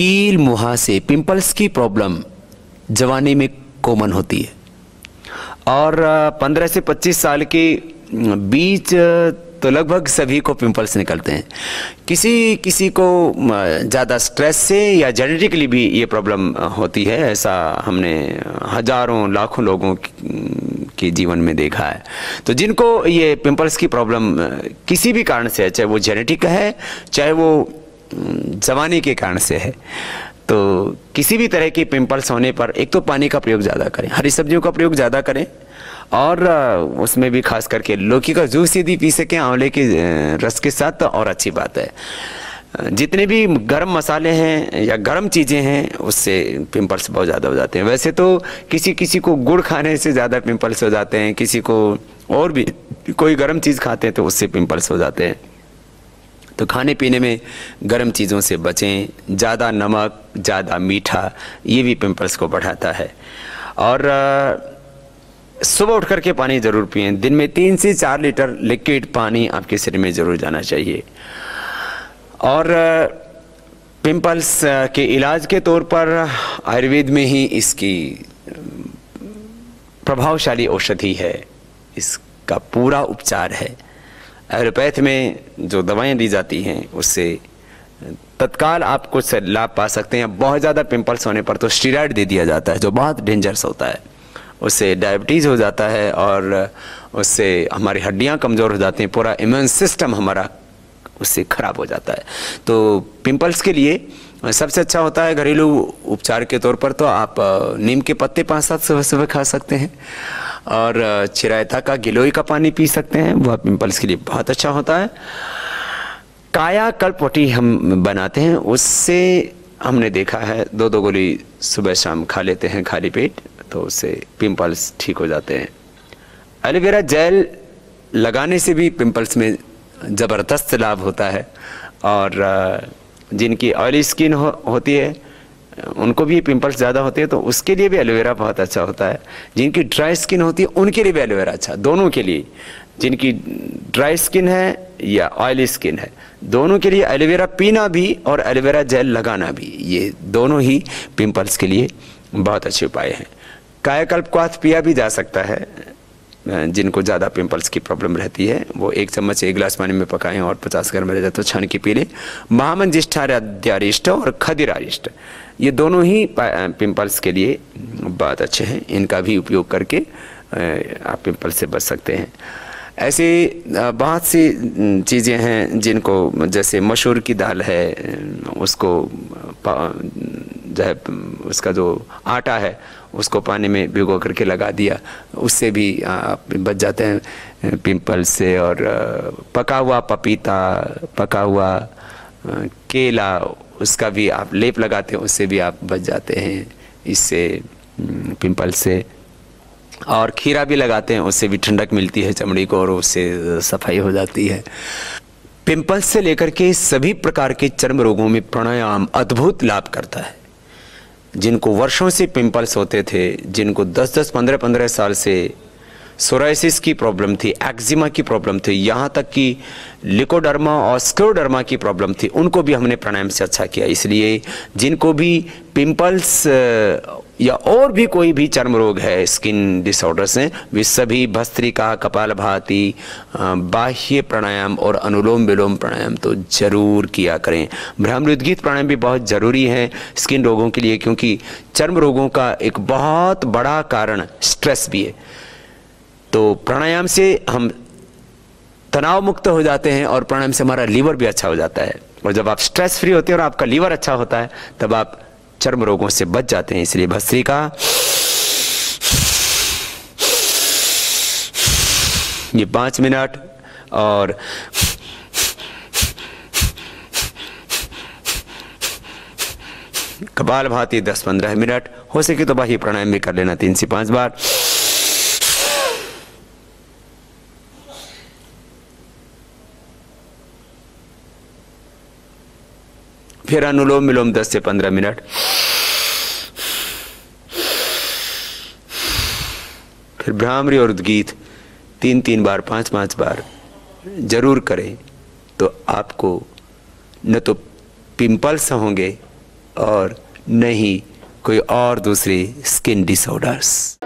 कील मुहा से पिंपल्स की प्रॉब्लम जवानी में कॉमन होती है। और 15 से 25 साल के बीच तो लगभग सभी को पिंपल्स निकलते हैं। किसी किसी को ज़्यादा स्ट्रेस से या जेनेटिकली भी ये प्रॉब्लम होती है, ऐसा हमने हज़ारों, लाखों लोगों के जीवन में देखा है। तो जिनको ये पिंपल्स की प्रॉब्लम किसी भी कारण से है, चाहे वो जेनेटिक है, चाहे वो जवानी के कारण से है। तो किसी भी तरह के पिंपल्स होने पर एक तो पानी का प्रयोग ज़्यादा करें, हरी सब्जियों का प्रयोग ज़्यादा करें और उसमें भी खास करके लौकी का जूस यदि पी सकें, आंवले के रस के साथ तो और अच्छी बात है। जितने भी गर्म मसाले हैं या गर्म चीज़ें हैं, उससे पिंपल्स बहुत ज़्यादा हो जाते हैं। वैसे तो किसी किसी को गुड़ खाने से ज़्यादा पिंपल्स हो जाते हैं, किसी को और भी कोई गर्म चीज़ खाते हैं तो उससे पिंपल्स हो जाते हैं। तो खाने पीने में गर्म चीज़ों से बचें। ज़्यादा नमक, ज़्यादा मीठा, ये भी पिंपल्स को बढ़ाता है। और सुबह उठ करके पानी ज़रूर पिए। दिन में तीन से चार लीटर लिक्विड पानी आपके शरीर में ज़रूर जाना चाहिए। और पिंपल्स के इलाज के तौर पर आयुर्वेद में ही इसकी, प्रभावशाली औषधि है। इसका पूरा उपचार है। एलोपैथ में जो दवाएँ दी जाती हैं, उससे तत्काल आप कुछ लाभ पा सकते हैं। बहुत ज़्यादा पिंपल्स होने पर तो स्टीराइड दे दिया जाता है, जो बहुत डेंजरस होता है। उससे डायबिटीज़ हो जाता है और उससे हमारी हड्डियाँ कमज़ोर हो जाती हैं, पूरा इम्यून सिस्टम हमारा उससे ख़राब हो जाता है। तो पिंपल्स के लिए सबसे अच्छा होता है घरेलू उपचार के तौर पर तो आप नीम के पत्ते पाँच सात सुबह सुबह खा सकते हैं। और चिरायता का गिलोई का पानी पी सकते हैं वह पिंपल्स के लिए बहुत अच्छा होता है। काया कल्पवटी हम बनाते हैं उससे हमने देखा है दो दो गोली सुबह शाम खा लेते हैं खाली पेट तो उससे पिंपल्स ठीक हो जाते हैं। एलोवेरा जेल लगाने से भी पिंपल्स में ज़बरदस्त लाभ होता है और जिनकी ऑयली स्किन हो, होती है उनको भी पिंपल्स ज़्यादा होते हैं तो उसके लिए भी एलोवेरा बहुत अच्छा होता है। जिनकी ड्राई स्किन होती है, उनके लिए भी एलोवेरा अच्छा दोनों के लिए। जिनकी ड्राई स्किन है या ऑयली स्किन है, दोनों के लिए एलोवेरा पीना भी और एलोवेरा जेल लगाना भी, ये दोनों ही पिंपल्स के लिए बहुत अच्छे उपाय हैं। कायाकल्प क्वाथ पिया भी जा सकता है जिनको ज़्यादा पिंपल्स की प्रॉब्लम रहती है, वो एक चम्मच एक गिलास पानी में पकाएँ और पचास ग्राम रह जाए तो छान के पी लें महामंजिष्ठाराध्यारिष्ट और खदिरारिष्ट। ये दोनों ही पिंपल्स के लिए बहुत अच्छे हैं। इनका भी उपयोग करके आप पिंपल्स से बच सकते हैं। ऐसी बहुत सी चीज़ें हैं जिनको, जैसे मशहूर की दाल है, उसको जो है, उसका जो आटा है, उसको पानी में भिगो करके लगा दिया। उससे भी बच जाते हैं, पिंपल से और पका हुआ पपीता, पका हुआ केला, उसका भी आप लेप लगाते हैं, उससे भी आप बच जाते हैं। इससे पिंपल से। और खीरा भी लगाते हैं उससे भी ठंडक मिलती है चमड़ी को और उससे सफ़ाई हो जाती है। पिंपल्स से लेकर के सभी प्रकार के चर्म रोगों में प्राणायाम अद्भुत लाभ करता है। जिनको वर्षों से पिंपल्स होते थे जिनको 10-10, 15-15 साल से सोराइसिस की प्रॉब्लम थी, एक्जिमा की प्रॉब्लम थी, यहाँ तक कि लिकोडर्मा और स्क्रोडर्मा की प्रॉब्लम थी, उनको भी हमने प्राणायाम से अच्छा किया। इसलिए जिनको भी पिंपल्स या और भी कोई भी चर्म रोग है, स्किन डिसऑर्डर्स हैं, वे सभी भस्त्रिका कपाल भाती बाह्य प्राणायाम और अनुलोम विलोम प्राणायाम तो ज़रूर किया करें। भ्रामृदगीत प्राणायाम भी बहुत ज़रूरी है स्किन रोगों के लिए, क्योंकि चर्म रोगों का एक बहुत बड़ा कारण स्ट्रेस भी है। तो प्राणायाम से हम तनाव मुक्त हो जाते हैं और प्राणायाम से हमारा लीवर भी अच्छा हो जाता है। और जब आप स्ट्रेस फ्री होते हैं और आपका लीवर अच्छा होता है, तब आप चर्म रोगों से बच जाते हैं। इसलिए भस्त्री का ये पाँच मिनट और कपाल भाती दस पंद्रह मिनट। हो सके तो बाही प्राणायाम भी कर लेना तीन से पाँच बार। फिर अनुलोम विलोम 10 से 15 मिनट। फिर भ्रामरी और उद्गीत तीन तीन बार, पाँच पाँच बार ज़रूर करें तो आपको न तो पिंपल्स होंगे और न ही कोई और दूसरी स्किन डिसऑर्डर्स